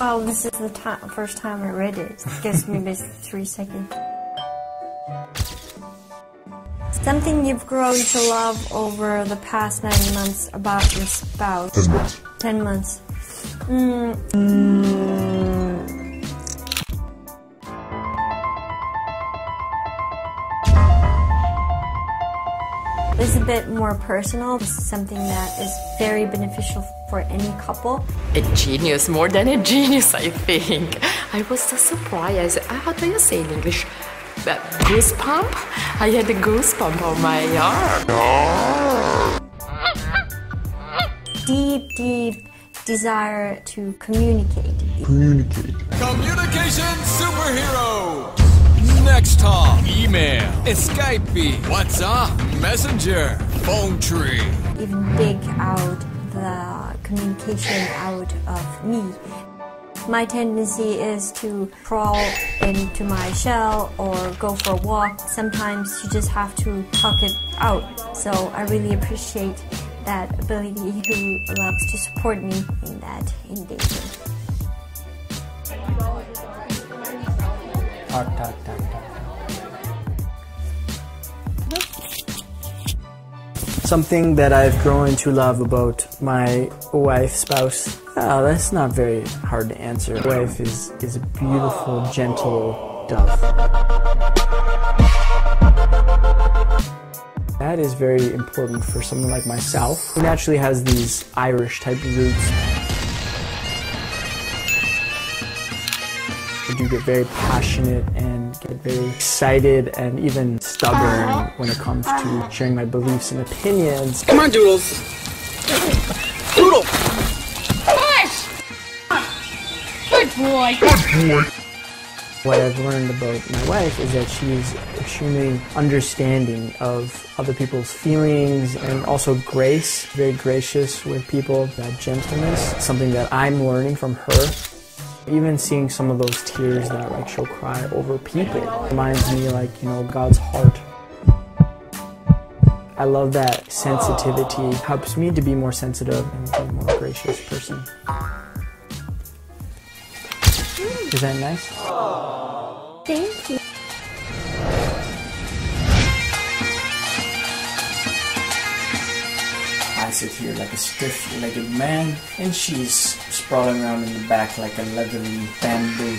Well, this is the ti- first time I read it. It gives me this three seconds. Something you've grown to love over the past nine months about your spouse. Ten months. Ten months. Mm, mm, is a bit more personal. This is something that is very beneficial for any couple. A genius, more than a genius, I think. I was so surprised. How do you say in English? Uh, goosebump? I had a goosebump on my arm. Deep, deep desire to communicate. Communicate. Communication superhero. Next time, email, Skype, WhatsApp, Messenger, phone tree. even dig out the communication out of me. My tendency is to crawl into my shell or go for a walk. Sometimes you just have to talk it out. So I really appreciate that ability who loves to support me in that endeavor. Talk, talk, talk, Something that I've grown to love about my wife, spouse. Oh, that's not very hard to answer. My Wife is, is a beautiful, gentle dove. That is very important for someone like myself who naturally has these Irish type roots. I do get very passionate and get very excited and even stubborn when it comes to sharing my beliefs and opinions. Come on, Doodles. Doodle. Push! Good boy. Good boy. What I've learned about my wife is that she's extremely understanding of other people's feelings and also grace, very gracious with people, that gentleness, something that I'm learning from her. Even seeing some of those tears that like she'll cry over people reminds me like, you know, God's heart. I love that sensitivity helps me to be more sensitive and be a more gracious person. Is that nice? Thank you. I sit here like a stiff-legged man, and she's sprawling around in the back like a leathery bamboo